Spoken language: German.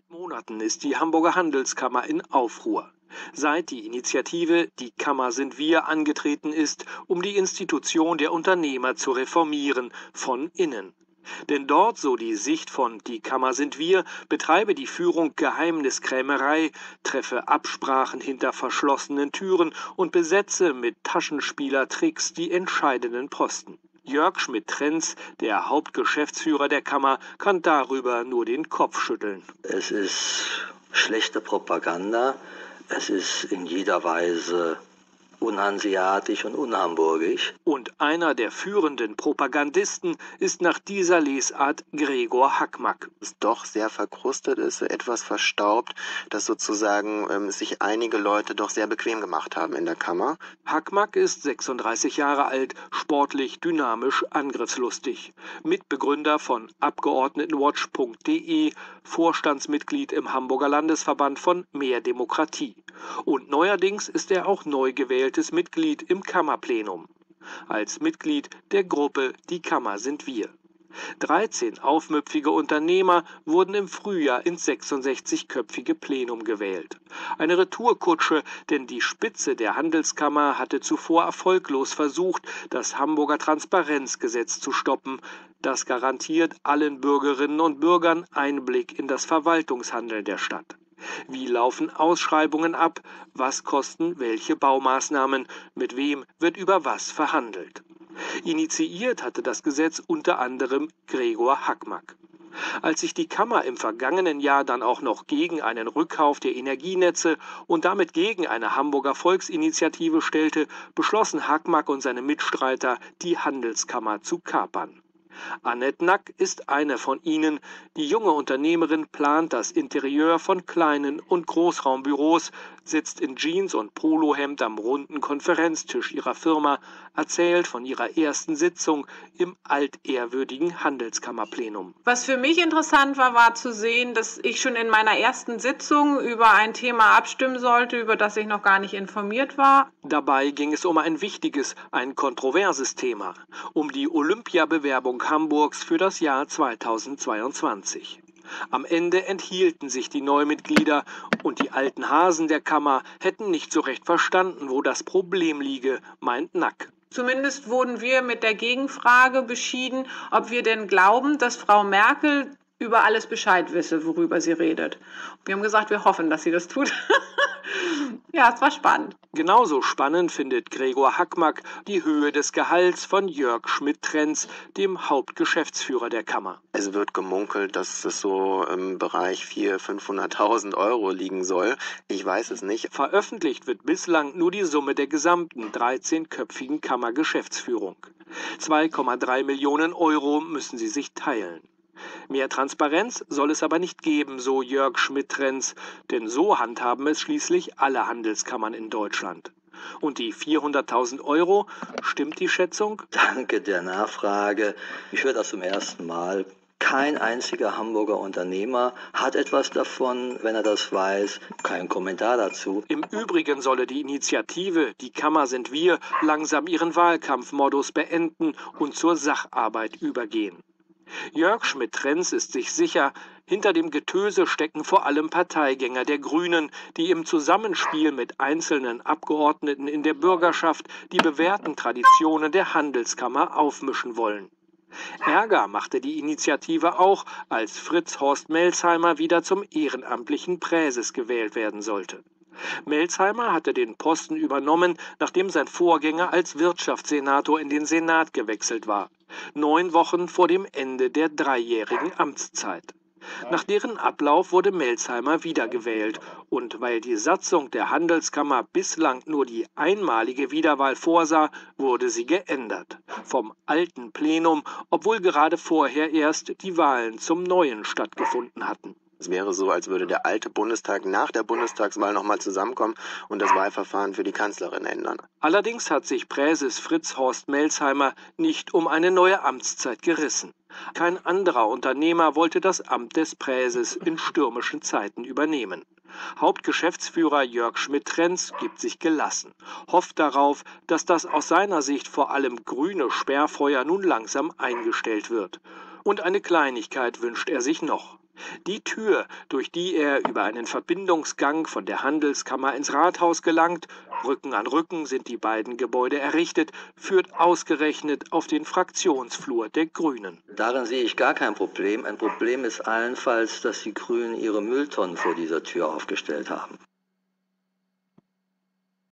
Seit Monaten ist die Hamburger Handelskammer in Aufruhr. Seit die Initiative Die Kammer sind wir angetreten ist, um die Institution der Unternehmer zu reformieren, von innen. Denn dort, so die Sicht von Die Kammer sind wir, betreibe die Führung Geheimniskrämerei, treffe Absprachen hinter verschlossenen Türen und besetze mit Taschenspielertricks die entscheidenden Posten. Jörg Schmidt-Trenz, der Hauptgeschäftsführer der Kammer, kann darüber nur den Kopf schütteln. Es ist schlechte Propaganda. Es ist in jeder Weise unhanseatisch und unhamburgisch. Und einer der führenden Propagandisten ist nach dieser Lesart Gregor Hackmack. Es doch sehr verkrustet ist, etwas verstaubt, dass sozusagen ähm, sich einige Leute doch sehr bequem gemacht haben in der Kammer. Hackmack ist 36 Jahre alt, sportlich, dynamisch, angriffslustig. Mitbegründer von Abgeordnetenwatch.de, Vorstandsmitglied im Hamburger Landesverband von Mehr Demokratie. Und neuerdings ist er auch neu gewähltes Mitglied im Kammerplenum. Als Mitglied der Gruppe Die Kammer sind wir. 13 aufmüpfige Unternehmer wurden im Frühjahr ins 66-köpfige Plenum gewählt. Eine Retourkutsche, denn die Spitze der Handelskammer hatte zuvor erfolglos versucht, das Hamburger Transparenzgesetz zu stoppen. Das garantiert allen Bürgerinnen und Bürgern Einblick in das Verwaltungshandeln der Stadt. Wie laufen Ausschreibungen ab? Was kosten welche Baumaßnahmen? Mit wem wird über was verhandelt? Initiiert hatte das Gesetz unter anderem Gregor Hackmack. Als sich die Kammer im vergangenen Jahr dann auch noch gegen einen Rückkauf der Energienetze und damit gegen eine Hamburger Volksinitiative stellte, beschlossen Hackmack und seine Mitstreiter, die Handelskammer zu kapern. Annette Nack ist eine von ihnen. Die junge Unternehmerin plant das Interieur von kleinen und Großraumbüros, sitzt in Jeans und Polohemd am runden Konferenztisch ihrer Firma, erzählt von ihrer ersten Sitzung im altehrwürdigen Handelskammerplenum. Was für mich interessant war, war zu sehen, dass ich schon in meiner ersten Sitzung über ein Thema abstimmen sollte, über das ich noch gar nicht informiert war. Dabei ging es um ein wichtiges, ein kontroverses Thema, um die Olympiabewerbung Hamburgs für das Jahr 2022. Am Ende enthielten sich die Neumitglieder und die alten Hasen der Kammer hätten nicht so recht verstanden, wo das Problem liege, meint Nack. Zumindest wurden wir mit der Gegenfrage beschieden, ob wir denn glauben, dass Frau Merkel über alles Bescheid wisse, worüber sie redet. Wir haben gesagt, wir hoffen, dass sie das tut. ja, es war spannend. Genauso spannend findet Gregor Hackmack die Höhe des Gehalts von Jörg Schmidt-Trenz, dem Hauptgeschäftsführer der Kammer. Es wird gemunkelt, dass es so im Bereich 400.000, 500.000 Euro liegen soll. Ich weiß es nicht. Veröffentlicht wird bislang nur die Summe der gesamten 13-köpfigen Kammergeschäftsführung. 2,3 Millionen Euro müssen sie sich teilen. Mehr Transparenz soll es aber nicht geben, so Jörg Schmidt-Trenz, denn so handhaben es schließlich alle Handelskammern in Deutschland. Und die 400.000 Euro, stimmt die Schätzung? Danke der Nachfrage. Ich höre das zum ersten Mal. Kein einziger Hamburger Unternehmer hat etwas davon, wenn er das weiß. Kein Kommentar dazu. Im Übrigen solle die Initiative Die Kammer sind wir langsam ihren Wahlkampfmodus beenden und zur Sacharbeit übergehen. Jörg Schmidt-Trenz ist sich sicher, hinter dem Getöse stecken vor allem Parteigänger der Grünen, die im Zusammenspiel mit einzelnen Abgeordneten in der Bürgerschaft die bewährten Traditionen der Handelskammer aufmischen wollen. Ärger machte die Initiative auch, als Fritz Horst Melsheimer wieder zum ehrenamtlichen Präses gewählt werden sollte. Melsheimer hatte den Posten übernommen, nachdem sein Vorgänger als Wirtschaftssenator in den Senat gewechselt war neun Wochen vor dem Ende der dreijährigen Amtszeit. Nach deren Ablauf wurde Melsheimer wiedergewählt, und weil die Satzung der Handelskammer bislang nur die einmalige Wiederwahl vorsah, wurde sie geändert. Vom alten Plenum, obwohl gerade vorher erst die Wahlen zum neuen stattgefunden hatten. Es wäre so, als würde der alte Bundestag nach der Bundestagswahl nochmal zusammenkommen und das Wahlverfahren für die Kanzlerin ändern. Allerdings hat sich Präses Fritz Horst Melsheimer nicht um eine neue Amtszeit gerissen. Kein anderer Unternehmer wollte das Amt des Präses in stürmischen Zeiten übernehmen. Hauptgeschäftsführer Jörg Schmidt-Trenz gibt sich gelassen, hofft darauf, dass das aus seiner Sicht vor allem grüne Sperrfeuer nun langsam eingestellt wird. Und eine Kleinigkeit wünscht er sich noch. Die Tür, durch die er über einen Verbindungsgang von der Handelskammer ins Rathaus gelangt, Rücken an Rücken sind die beiden Gebäude errichtet, führt ausgerechnet auf den Fraktionsflur der Grünen. Darin sehe ich gar kein Problem. Ein Problem ist allenfalls, dass die Grünen ihre Mülltonnen vor dieser Tür aufgestellt haben.